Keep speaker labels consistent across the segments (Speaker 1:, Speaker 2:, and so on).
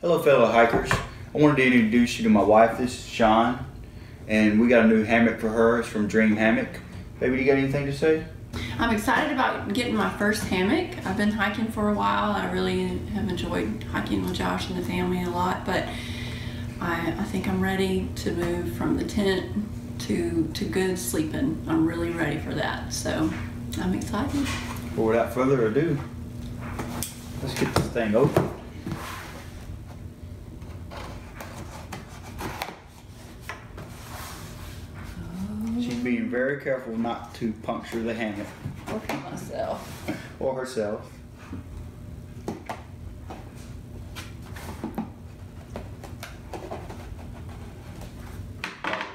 Speaker 1: Hello, fellow hikers. I wanted to introduce you to my wife. This is Sean, and we got a new hammock for her. It's from Dream Hammock. Baby, do you got anything to say?
Speaker 2: I'm excited about getting my first hammock. I've been hiking for a while. I really have enjoyed hiking with Josh and the family a lot, but I, I think I'm ready to move from the tent to, to good sleeping. I'm really ready for that, so I'm excited.
Speaker 1: Well, without further ado, let's get this thing open. Being very careful not to puncture the hammock
Speaker 2: myself.
Speaker 1: or herself.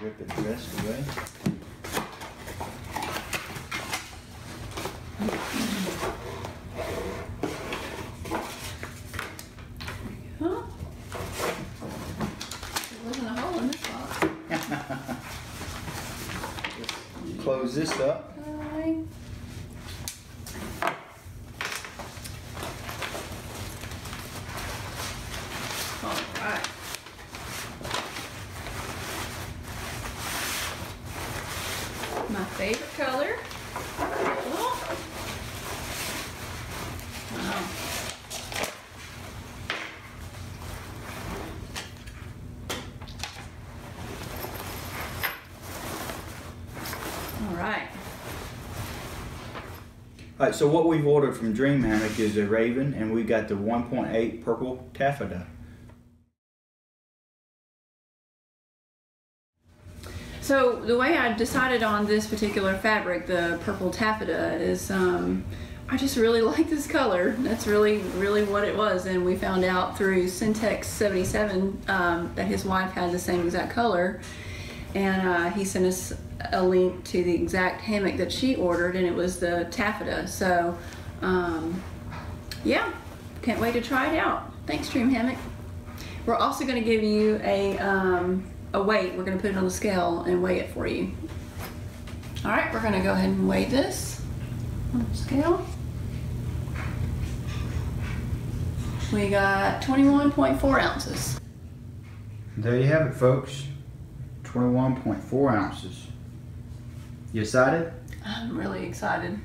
Speaker 1: Rip it the rest away. Close this up.
Speaker 2: Okay. All right. My favorite color. Oh. Right.
Speaker 1: All right, so what we've ordered from Dream Hammock is a Raven, and we got the 1.8 purple taffeta.
Speaker 2: So the way I decided on this particular fabric, the purple taffeta, is um, I just really like this color. That's really, really what it was. And we found out through Syntex 77 um, that his wife had the same exact color. And uh, he sent us a link to the exact hammock that she ordered, and it was the taffeta. So, um, yeah, can't wait to try it out. Thanks, Dream Hammock. We're also going to give you a, um, a weight. We're going to put it on the scale and weigh it for you. All right, we're going to go ahead and weigh this on the scale. We got 21.4 ounces.
Speaker 1: There you have it, folks. 21.4 ounces. You excited?
Speaker 2: I'm really excited.